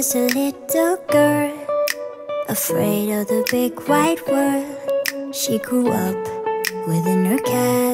was a little girl Afraid of the big white world. She grew up within her castle